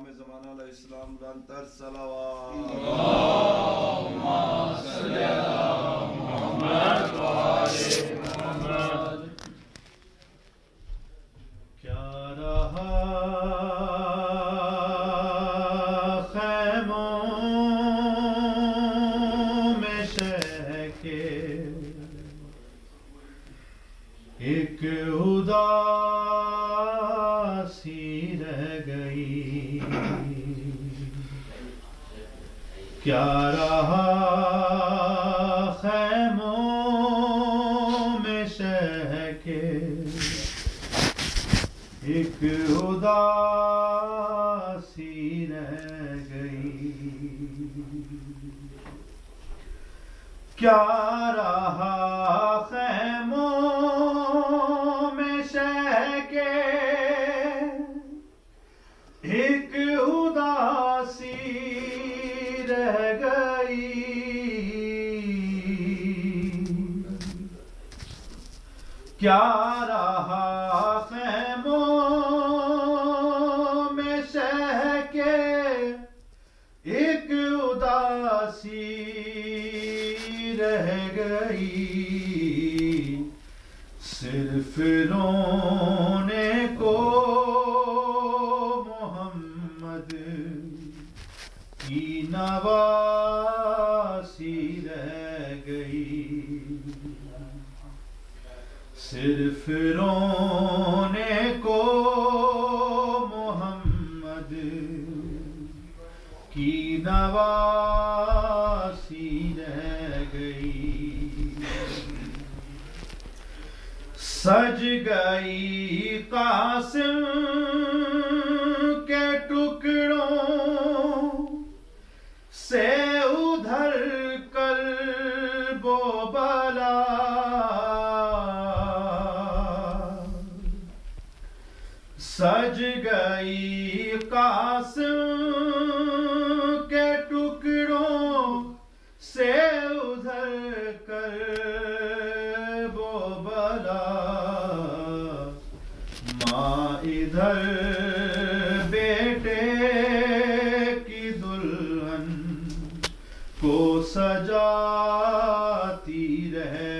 امام زمانہ علیہ السلام رانتر صلوات۔ کیا رہا خیموں میں شہ کے ایک اداسی رہ کیا رہا خیموں میں شہ کے ایک اداسی رہ گئی۔ کیا رہا رہ گئی۔ کیا رہا خیموں میں شہ کے ایک اداسی رہ گئی۔ صرف رونے نواسی رہ گئی صرف رونے کو محمد کی نواسی رہ گئی سج گئی قاسم سج گئی قاسم کے ٹکڑوں سے ادھر کر بو بلا ماں ادھر بیٹے کی دلہن کو سجاتی رہ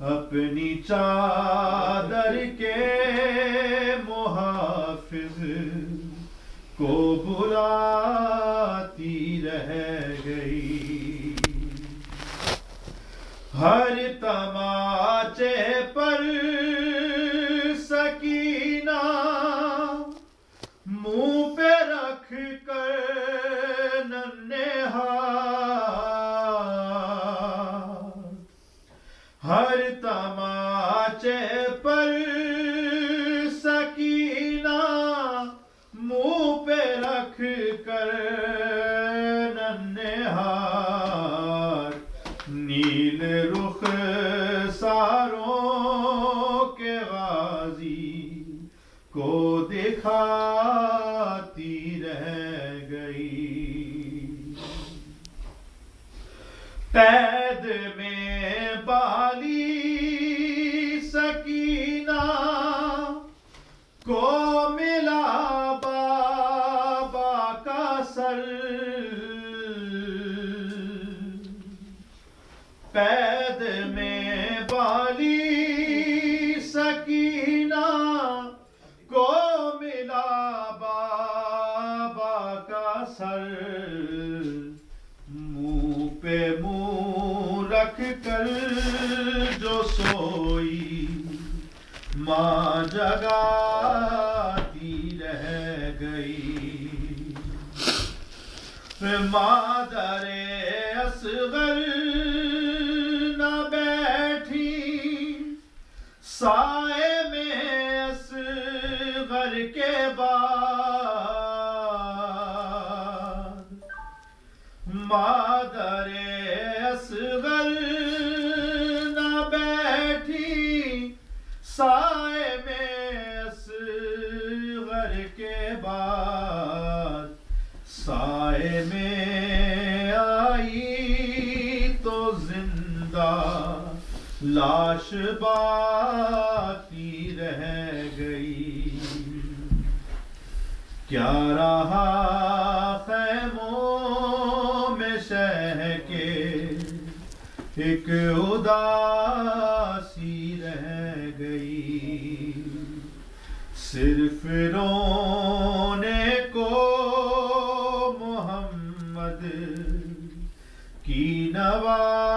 اپنی چادر کے محافظ کو بلاتی رہ گئی۔ ہر رخ ساروں کے غازی کو دکھاتی رہ گئی۔ قید میں بالی سکینہ کو ملا بابا کا سر۔ قید میں بالی سکینہ کو ملا بابا کا سر۔ منہ پہ منہ رکھ کر جو سوئی، ماں جگاتی رہ گئی۔ مادر اصغر سائے میں اصغر کے بعد۔ مادر اصغر نہ بیٹھی، سائے میں اصغر کے بعد۔ سائے میں لاش باقی رہ گئی۔ کیا رہا خیموں میں شہ کے ایک اداسی رہ گئی۔ صرف رونے کو محمد کی نواز